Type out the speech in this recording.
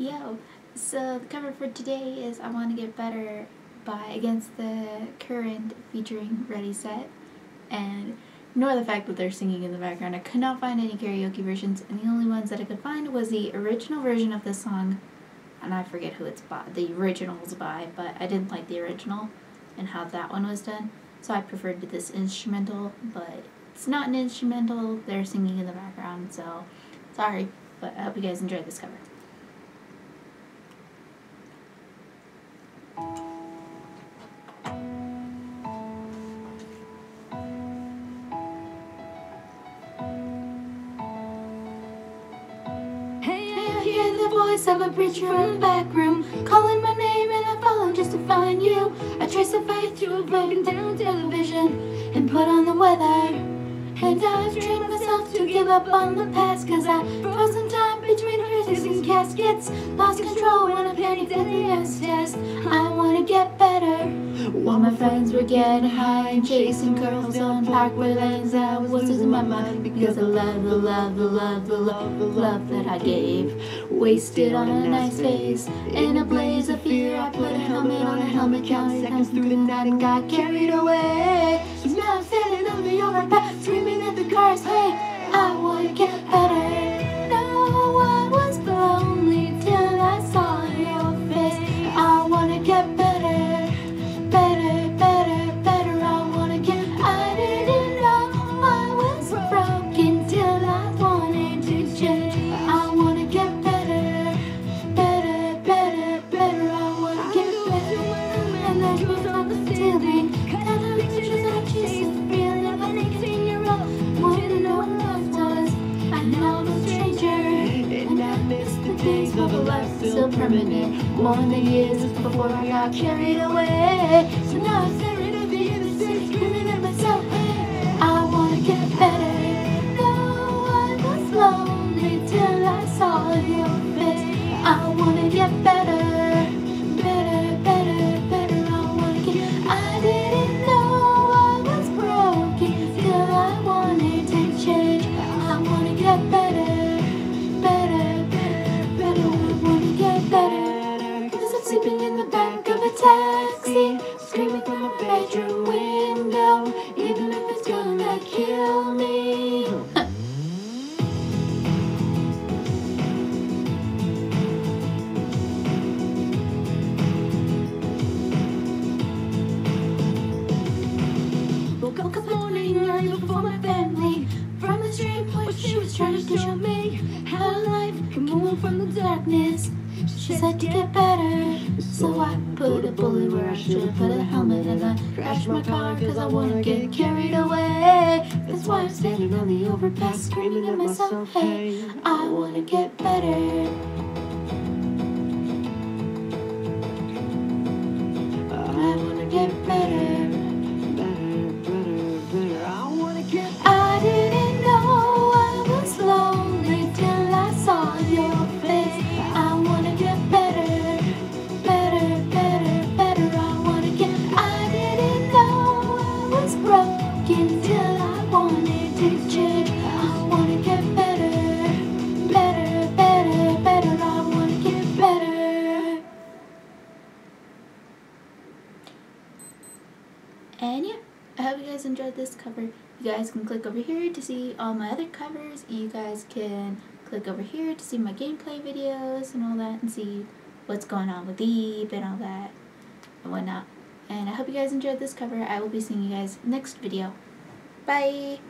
Yo, so the cover for today is I Want to Get Better by Against the Current featuring Ready Set. And ignore the fact that they're singing in the background. I could not find any karaoke versions, and the only ones that I could find was the original version of the song, and I forget who it's by, the original was by, but I didn't like the original and how that one was done. So I preferred this instrumental, but it's not an instrumental, they're singing in the background, so sorry, but I hope you guys enjoyed this cover. Voice of a preacher in the back room. Calling my name and I follow just to find you. I trace the fight through a broken down television And put on the weather. And I've trained myself to give up on the past Cause I frozen time between hearses and caskets. Lost control when I panicked at the S test I wanna get better. While my friends were getting high and chasing girls on parkway lanes I was losing my mind because I love the love, the love, the love, the love that I gave Wasted on a nice face. In a blaze of fear I put a helmet on a helmet Counted seconds through the night and got carried away More than years before I got carried away. So now I'm staring at the interstate Screaming at myself Woke up this morning early before my family. From the street point she was trying to show me. How life can move from the darkness. She said to get better. So I put a bullet where I should have put a helmet And I crashed my car cause I wanna get carried away. That's why I'm standing on the overpass Screaming at myself, hey I wanna get better And yeah, I hope you guys enjoyed this cover. You guys can click over here to see all my other covers. You guys can click over here to see my gameplay videos and all that and see what's going on with Eve and all that and whatnot. And I hope you guys enjoyed this cover. I will be seeing you guys next video. Bye!